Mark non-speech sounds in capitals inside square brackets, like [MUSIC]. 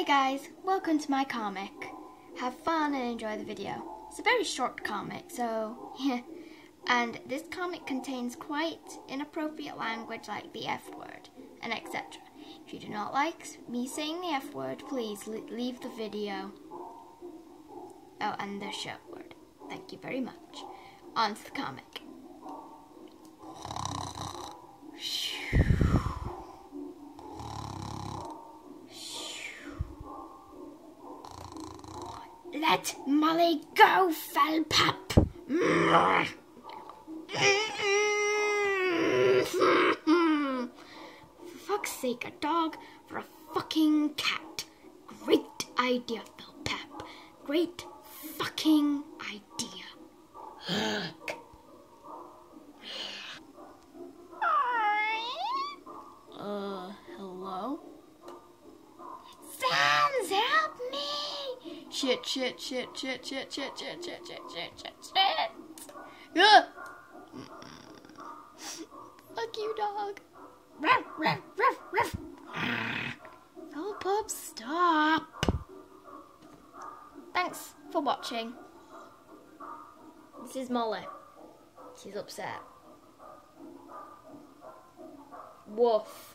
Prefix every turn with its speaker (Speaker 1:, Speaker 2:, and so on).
Speaker 1: Hey guys, welcome to my comic. Have fun and enjoy the video. It's a very short comic, so [LAUGHS] yeah. And this comic contains quite inappropriate language like the F word and etc. If you do not like me saying the F word, please leave the video. Oh, and the shirt word. Thank you very much. On to the comic. Let Molly go, fell pup. For fuck's sake, a dog for a fucking cat. Great idea, Felpup. Great fucking idea. Shit, shit, shit, shit, shit, shit, shit, shit, shit, shit, shit, shit. Ugh. Fuck you, dog. Ruff, ruff, ruff, ruff. Philip, stop. Thanks for watching. This is Molly. She's upset. Woof.